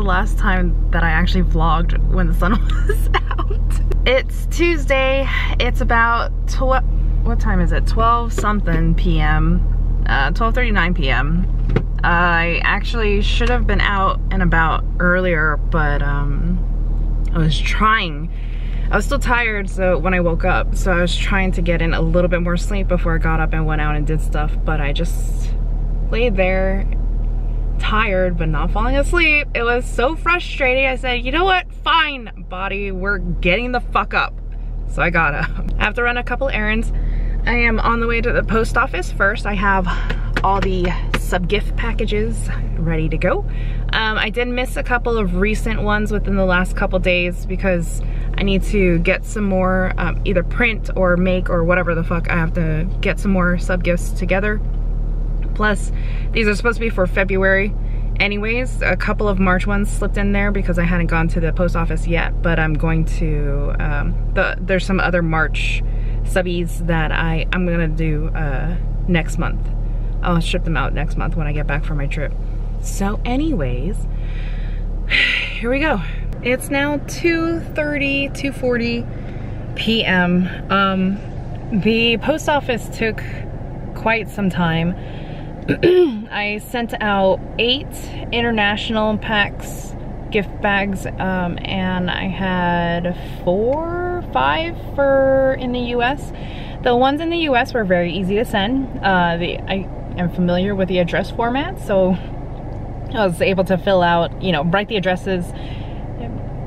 the last time that I actually vlogged when the sun was out. It's Tuesday. It's about 12, what time is it? 12 something p.m. Uh, 12.39 p.m. I actually should have been out and about earlier, but um, I was trying. I was still tired so when I woke up, so I was trying to get in a little bit more sleep before I got up and went out and did stuff, but I just laid there tired but not falling asleep. It was so frustrating. I said, you know what? Fine, body, we're getting the fuck up. So I got up. I have to run a couple errands. I am on the way to the post office first. I have all the sub gift packages ready to go. Um, I did miss a couple of recent ones within the last couple days because I need to get some more um, either print or make or whatever the fuck. I have to get some more sub gifts together. Plus, these are supposed to be for February anyways. A couple of March ones slipped in there because I hadn't gone to the post office yet, but I'm going to, um, the, there's some other March subbies that I, I'm gonna do uh, next month. I'll ship them out next month when I get back from my trip. So anyways, here we go. It's now 2.30, 2.40 p.m. Um, the post office took quite some time I sent out eight international packs, gift bags, um, and I had four, five for in the US. The ones in the US were very easy to send. Uh, the, I am familiar with the address format, so I was able to fill out, you know, write the addresses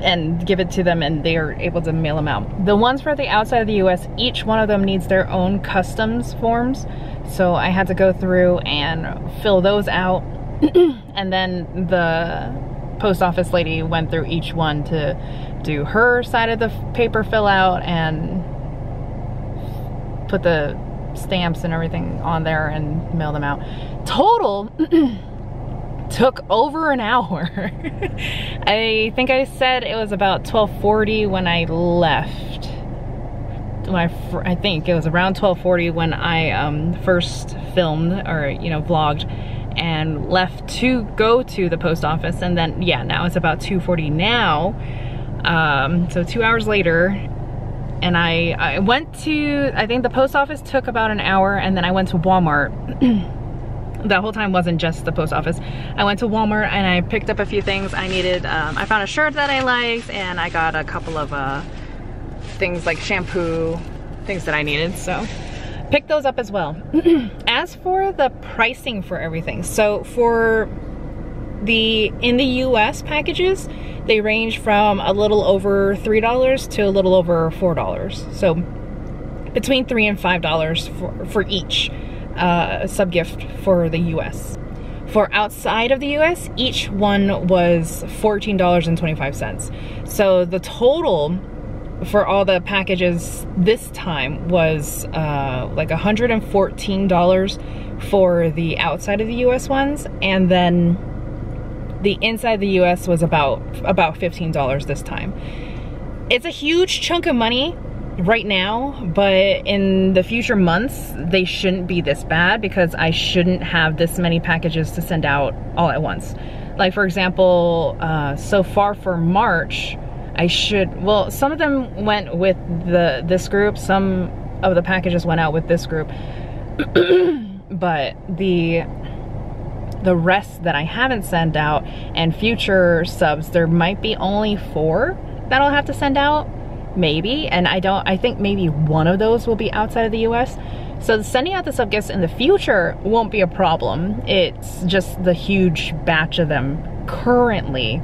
and give it to them and they are able to mail them out. The ones for the outside of the US, each one of them needs their own customs forms. So I had to go through and fill those out. and then the post office lady went through each one to do her side of the paper fill out and put the stamps and everything on there and mail them out. Total took over an hour. I think I said it was about 1240 when I left my I think it was around 1240 when I um, first filmed or you know vlogged and left to go to the post office and then yeah now it's about 240 now um, so two hours later and I, I went to I think the post office took about an hour and then I went to Walmart that whole time wasn't just the post office. I went to Walmart and I picked up a few things I needed. Um, I found a shirt that I liked and I got a couple of uh, things like shampoo, things that I needed. So pick those up as well. as for the pricing for everything, so for the in the US packages, they range from a little over $3 to a little over $4. So between three and five dollars for, for each uh, sub gift for the US. For outside of the US, each one was $14.25. So the total for all the packages this time was uh, like $114 for the outside of the US ones and then the inside the US was about about $15 this time. It's a huge chunk of money right now, but in the future months, they shouldn't be this bad because I shouldn't have this many packages to send out all at once. Like for example, uh, so far for March, I should, well, some of them went with the this group, some of the packages went out with this group, but the the rest that I haven't sent out and future subs, there might be only four that I'll have to send out, maybe, and I don't, I think maybe one of those will be outside of the US. So sending out the sub gifts in the future won't be a problem. It's just the huge batch of them currently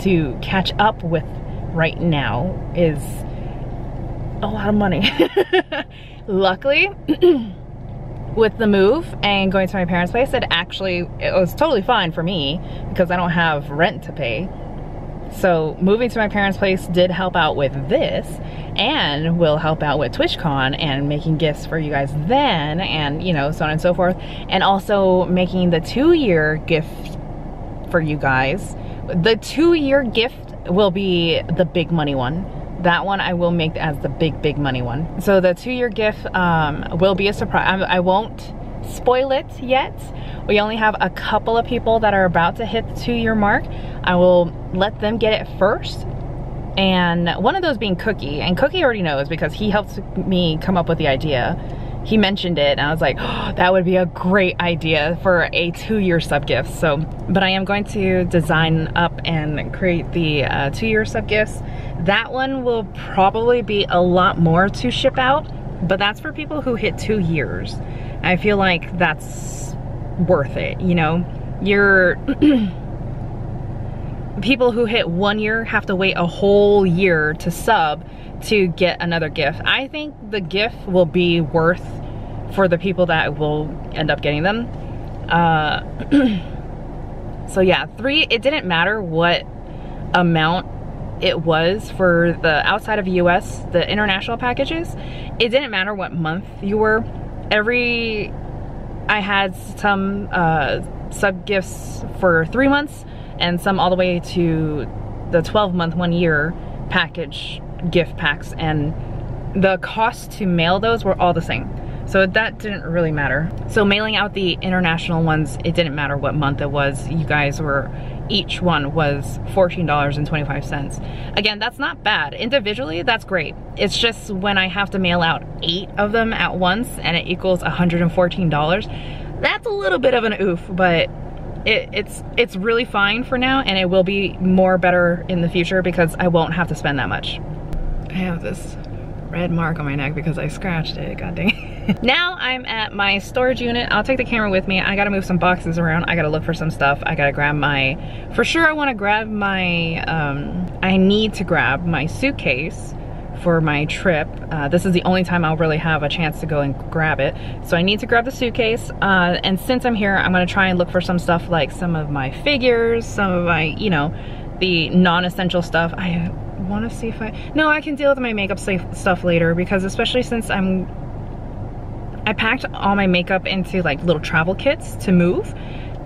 to catch up with right now is a lot of money. Luckily, with the move and going to my parents' place, it actually, it was totally fine for me because I don't have rent to pay. So moving to my parents' place did help out with this and will help out with TwitchCon and making gifts for you guys then and you know, so on and so forth. And also making the two year gift for you guys. The two year gift will be the big money one. That one I will make as the big, big money one. So the two-year gift um, will be a surprise. I, I won't spoil it yet. We only have a couple of people that are about to hit the two year mark. I will let them get it first. And one of those being Cookie. And Cookie already knows because he helped me come up with the idea. He mentioned it and I was like, oh, that would be a great idea for a two-year sub gift. So, but I am going to design up and create the uh, two-year sub gifts. That one will probably be a lot more to ship out, but that's for people who hit two years. I feel like that's worth it, you know? You're people who hit one year have to wait a whole year to sub to get another gift. I think the gift will be worth for the people that will end up getting them. Uh, so yeah, three, it didn't matter what amount it was for the outside of US, the international packages. It didn't matter what month you were. Every, I had some uh, sub gifts for three months and some all the way to the 12 month, one year package gift packs. And the cost to mail those were all the same. So that didn't really matter. So mailing out the international ones, it didn't matter what month it was. You guys were, each one was $14.25. Again, that's not bad. Individually, that's great. It's just when I have to mail out eight of them at once and it equals $114, that's a little bit of an oof, but it, it's it's really fine for now and it will be more better in the future because I won't have to spend that much. I have this red mark on my neck because I scratched it, god dang. it. now I'm at my storage unit. I'll take the camera with me. I gotta move some boxes around. I gotta look for some stuff. I gotta grab my, for sure I wanna grab my, um, I need to grab my suitcase for my trip. Uh, this is the only time I'll really have a chance to go and grab it. So I need to grab the suitcase. Uh, and since I'm here, I'm gonna try and look for some stuff like some of my figures, some of my, you know, the non-essential stuff. I wanna see if I, no, I can deal with my makeup stuff later because especially since I'm, I packed all my makeup into like little travel kits to move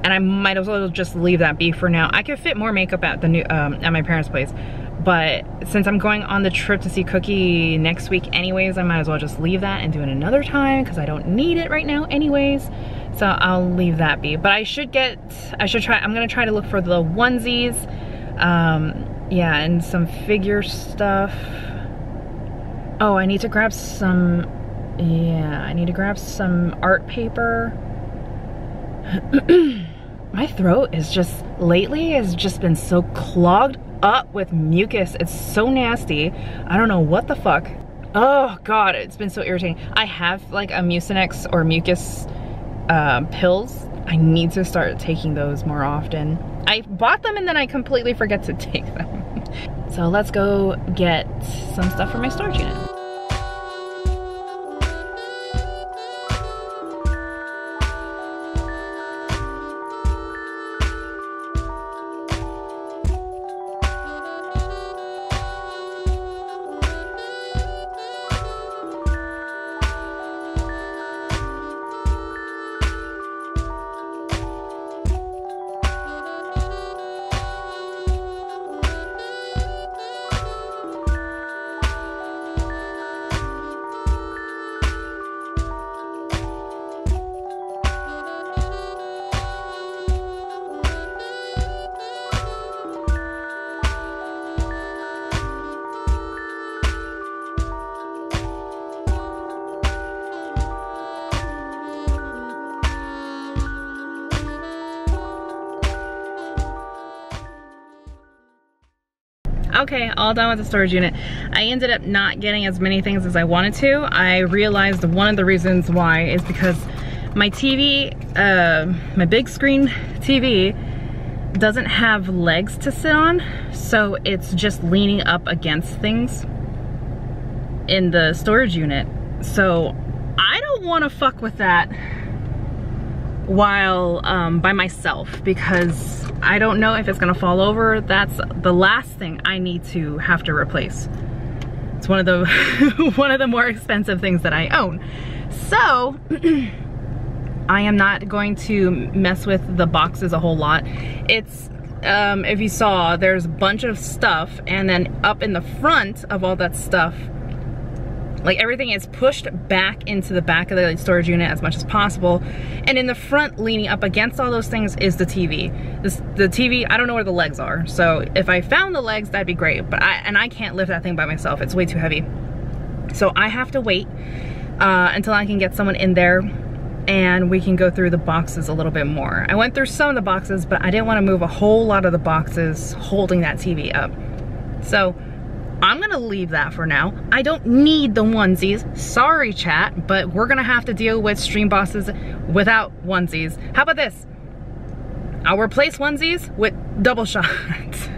and I might as well just leave that be for now. I could fit more makeup at the new um, at my parents' place, but since I'm going on the trip to see Cookie next week anyways, I might as well just leave that and do it another time because I don't need it right now anyways. So I'll leave that be. But I should get, I should try, I'm gonna try to look for the onesies. Um, yeah, and some figure stuff. Oh, I need to grab some, yeah, I need to grab some art paper. My throat is just, lately has just been so clogged up with mucus. It's so nasty. I don't know what the fuck. Oh God, it's been so irritating. I have like a Mucinex or mucus uh, pills. I need to start taking those more often. I bought them and then I completely forget to take them. so let's go get some stuff for my storage unit. All done with the storage unit. I ended up not getting as many things as I wanted to. I realized one of the reasons why is because my TV, uh, my big screen TV, doesn't have legs to sit on, so it's just leaning up against things in the storage unit. So I don't wanna fuck with that while um, by myself because I don't know if it's gonna fall over. That's the last thing I need to have to replace. It's one of the one of the more expensive things that I own. So I am not going to mess with the boxes a whole lot. It's um, if you saw, there's a bunch of stuff and then up in the front of all that stuff Like everything is pushed back into the back of the storage unit as much as possible. And in the front, leaning up against all those things is the TV. This, the TV, I don't know where the legs are. So if I found the legs, that'd be great. But I, and I can't lift that thing by myself. It's way too heavy. So I have to wait uh, until I can get someone in there and we can go through the boxes a little bit more. I went through some of the boxes, but I didn't want to move a whole lot of the boxes holding that TV up. So I'm gonna leave that for now. I don't need the onesies. Sorry, chat, but we're gonna have to deal with stream bosses without onesies. How about this? I'll replace onesies with double shots.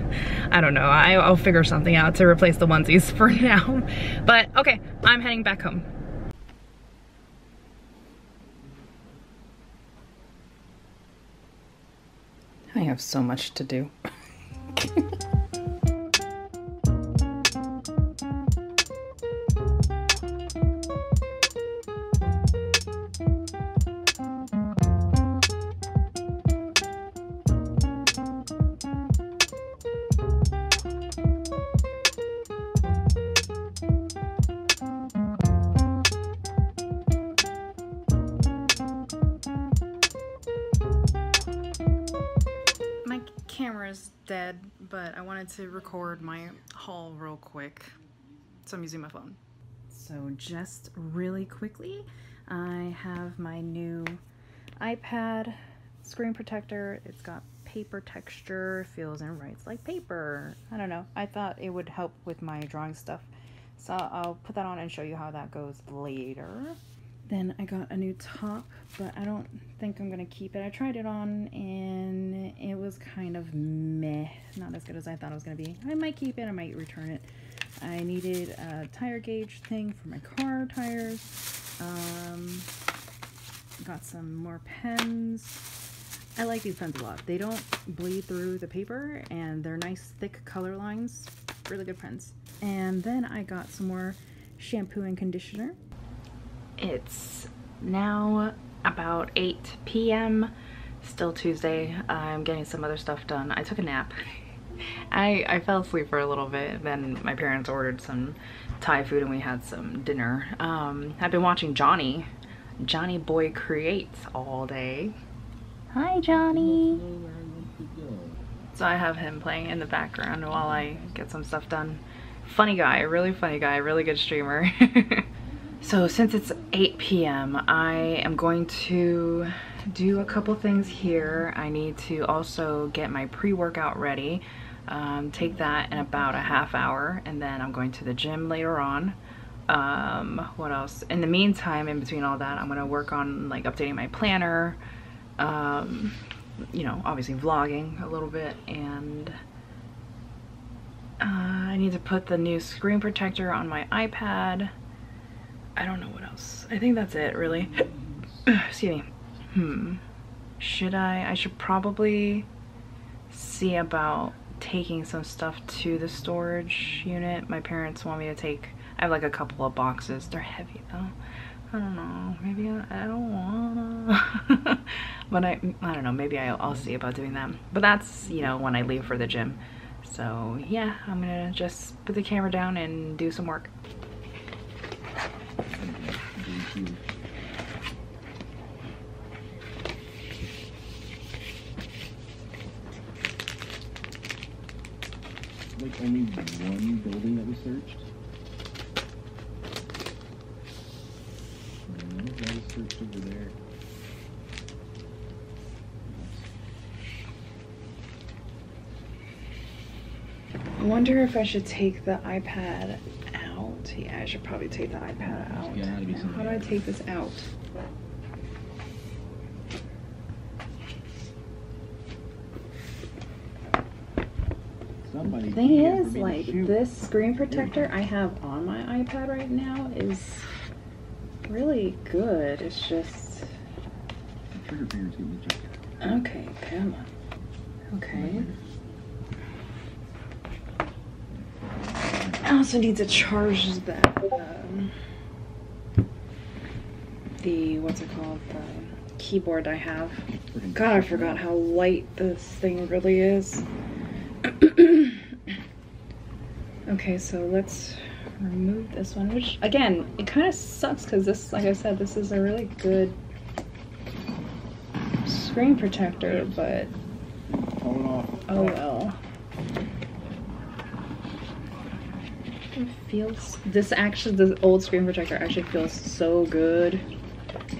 I don't know. I, will figure something out to replace the onesies for now. But okay, I'm heading back home. I have so much to do. to record my haul real quick. So I'm using my phone. So just really quickly, I have my new iPad screen protector. It's got paper texture, feels and writes like paper. I don't know. I thought it would help with my drawing stuff. So I'll put that on and show you how that goes later. Then I got a new top, but I don't think I'm going to keep it. I tried it on and it was kind of meh. Not as good as I thought it was going to be. I might keep it. I might return it. I needed a tire gauge thing for my car tires. Um, got some more pens. I like these pens a lot. They don't bleed through the paper and they're nice thick color lines. Really good pens. And then I got some more shampoo and conditioner. It's now about 8 p.m. Still Tuesday. I'm getting some other stuff done. I took a nap. I, I fell asleep for a little bit. Then my parents ordered some Thai food and we had some dinner. Um, I've been watching Johnny. Johnny Boy Creates all day. Hi, Johnny. So I have him playing in the background while I get some stuff done. Funny guy, really funny guy, really good streamer. So since it's 8 p.m., I am going to do a couple things here. I need to also get my pre-workout ready, um, take that in about a half hour, and then I'm going to the gym later on. Um, what else? In the meantime, in between all that, I'm gonna work on like updating my planner, um, you know, obviously vlogging a little bit, and uh, I need to put the new screen protector on my iPad. I don't know what else. I think that's it, really. Excuse me. Hmm. Should I? I should probably see about taking some stuff to the storage unit. My parents want me to take, I have like a couple of boxes. They're heavy though. I don't know. Maybe I, I don't wanna. but I, I don't know. Maybe I'll, I'll see about doing that. But that's, you know, when I leave for the gym. So yeah, I'm gonna just put the camera down and do some work. Like only one building that we searched? That was searched over there. I wonder if I should take the iPad I should probably take the iPad out. How do I take this out? Somebody The thing is, for me to like, this screen protector I have on my iPad right now is really good. It's just, Trigger finger's getting ejected. okay, come on. Okay. I also need to charge that, um, the, what's it called, the keyboard I have. God, I forgot how light this thing really is. okay, so let's remove this one, which again, it kind of sucks because this, like I said, this is a really good screen protector, but Pull it off. oh well. It feels, this actually, the old screen protector actually feels so good.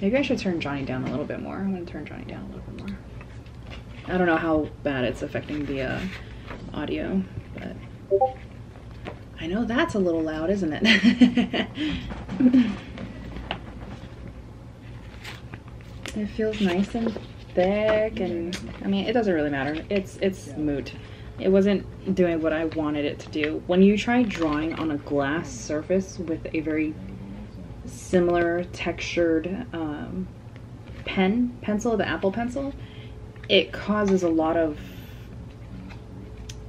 Maybe I should turn Johnny down a little bit more. I'm gonna turn Johnny down a little bit more. I don't know how bad it's affecting the uh, audio, but I know that's a little loud, isn't it? it feels nice and thick, and I mean, it doesn't really matter. It's it's moot. It wasn't doing what I wanted it to do. When you try drawing on a glass surface with a very similar textured um, pen, pencil, the Apple Pencil, it causes a lot of.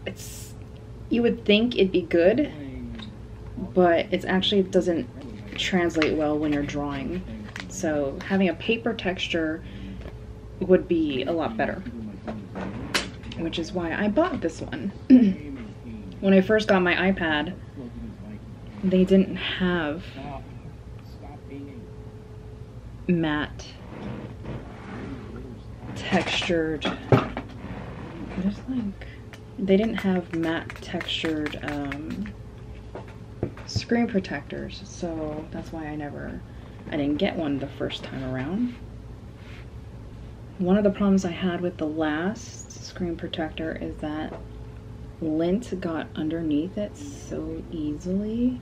It's. You would think it'd be good, but it's actually doesn't translate well when you're drawing. So having a paper texture would be a lot better, which is why I bought this one. when I first got my iPad, they didn't have matte textured like they didn't have matte textured um, screen protectors so that's why I never I didn't get one the first time around one of the problems I had with the last screen protector is that lint got underneath it so easily.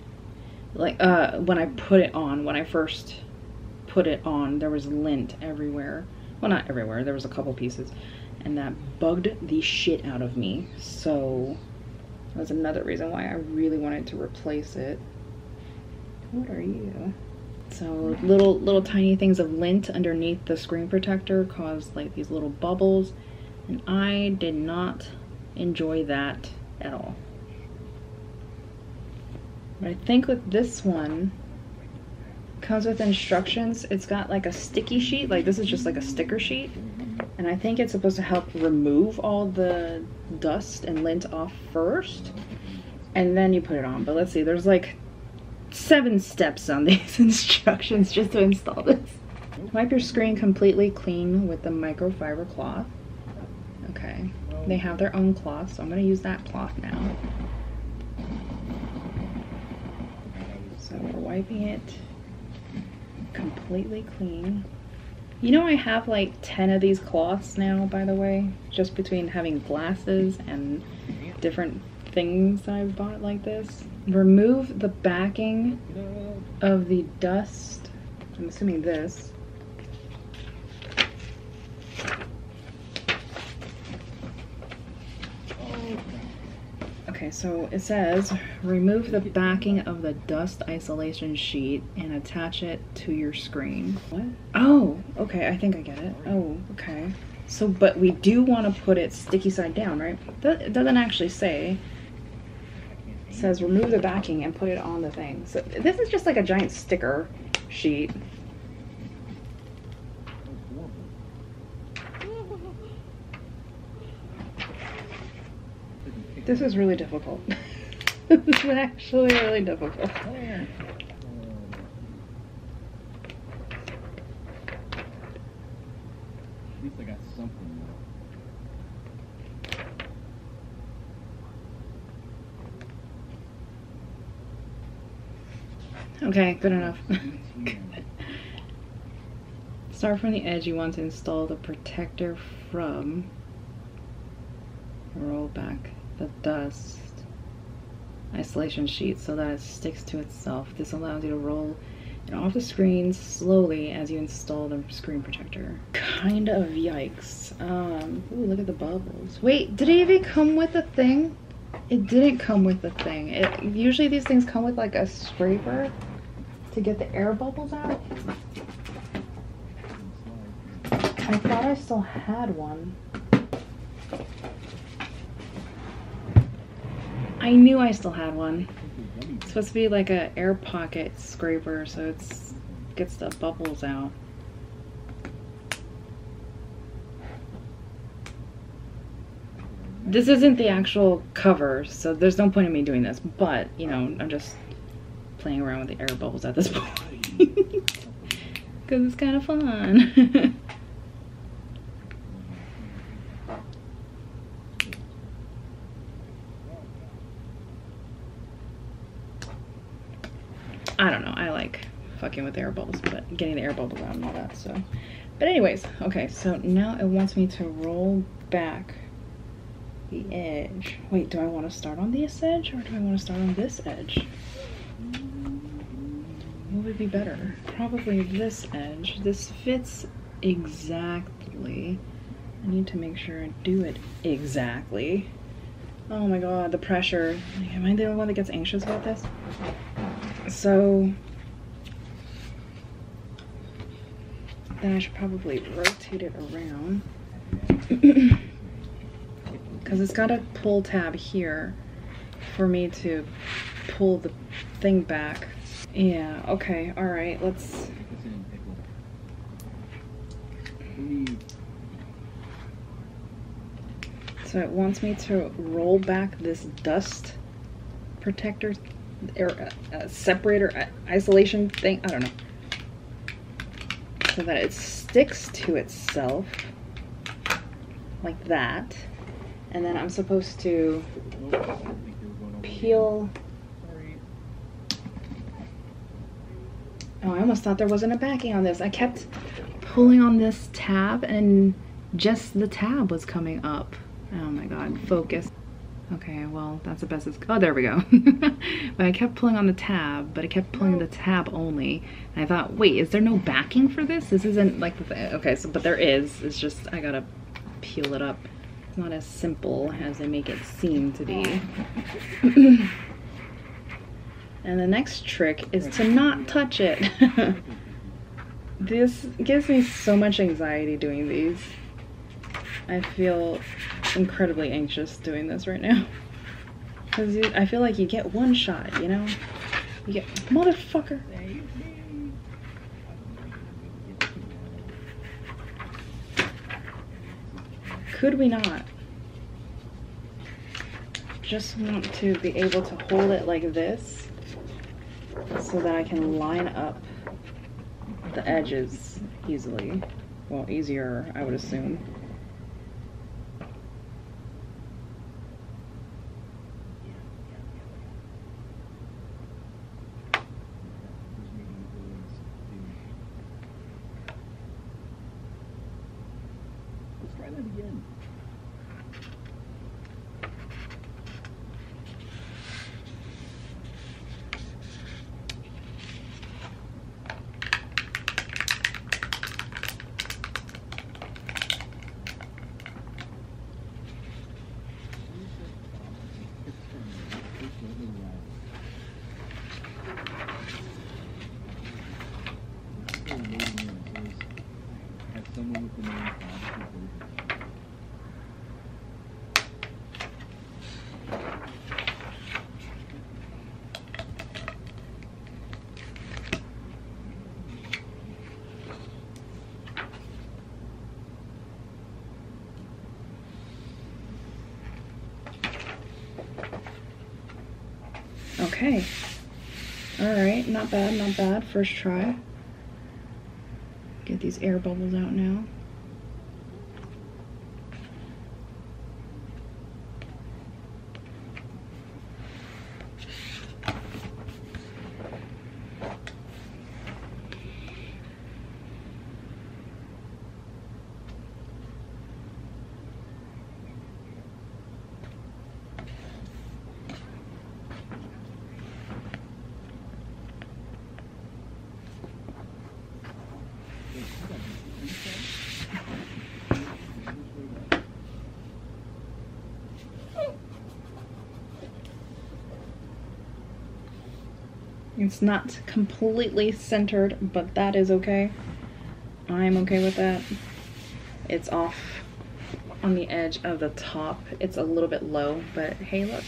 Like uh when I put it on when I first put it on there was lint everywhere. Well not everywhere there was a couple pieces. And that bugged the shit out of me. So that was another reason why I really wanted to replace it. What are you? So little little tiny things of lint underneath the screen protector caused like these little bubbles and I did not enjoy that at all but I think with this one comes with instructions. It's got like a sticky sheet, like this is just like a sticker sheet. And I think it's supposed to help remove all the dust and lint off first. And then you put it on. But let's see, there's like seven steps on these instructions just to install this. Wipe your screen completely clean with the microfiber cloth. Okay. They have their own cloth, so I'm going to use that cloth now. So we're wiping it completely clean. You know I have like 10 of these cloths now, by the way, just between having glasses and different things I've bought like this. Remove the backing of the dust. I'm assuming this. Okay, so it says remove the backing of the dust isolation sheet and attach it to your screen. What? Oh, okay, I think I get it. Oh, okay. So, but we do want to put it sticky side down, right? That it doesn't actually say. It says remove the backing and put it on the thing. So this is just like a giant sticker sheet. This is really difficult. this is actually really difficult. Oh, At least I got something. Okay, good enough. Start from the edge. You want to install the protector from. Roll back the dust isolation sheet so that it sticks to itself. This allows you to roll it off the screen slowly as you install the screen protector. Kind of yikes. Um, ooh, look at the bubbles. Wait, did it even come with a thing? It didn't come with a thing. It usually these things come with like a scraper to get the air bubbles out. I thought I still had one. I knew I still had one. It's supposed to be like a air pocket scraper, so it's gets the bubbles out. This isn't the actual cover, so there's no point in me doing this. But you know, I'm just playing around with the air bubbles at this point. Because it's kind of fun. I don't know. I like fucking with air bubbles, but getting the air bubbles out and all that, so. But anyways, okay, so now it wants me to roll back the edge. Wait, do I want to start on this edge or do I want to start on this edge? What would be better? Probably this edge. This fits exactly. I need to make sure I do it exactly. Oh my god, the pressure. Am I the only one that gets anxious about this? So then I should probably rotate it around. Because it's got a pull tab here for me to pull the thing back. Yeah, okay, alright, let's... So it wants me to roll back this dust protector or uh, separator uh, isolation thing. I don't know. So that it sticks to itself like that. And then I'm supposed to peel. Oh, I almost thought there wasn't a backing on this. I kept pulling on this tab and just the tab was coming up. Oh my god, focus. Okay, well, that's the best it's, oh, there we go. but I kept pulling on the tab, but I kept pulling the tab only. And I thought, wait, is there no backing for this? This isn't like the thing. Okay, so, but there is. It's just, I gotta peel it up. It's not as simple as they make it seem to be. and the next trick is to not touch it. this gives me so much anxiety doing these. I feel incredibly anxious doing this right now. Because I feel like you get one shot, you know? You get, motherfucker! Could we not? Just want to be able to hold it like this so that I can line up the edges easily. Well, easier, I would assume. Let's again. Have someone with the name Bob David. Okay. Alright, not bad, not bad. First try. Get these air bubbles out now. It's not completely centered, but that is okay. I'm okay with that. It's off on the edge of the top. It's a little bit low, but hey, look.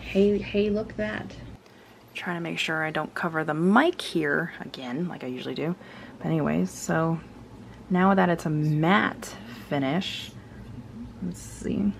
Hey, hey, look that. Trying to make sure I don't cover the mic here again, like I usually do. But anyways, so now that it's a matte finish, let's see.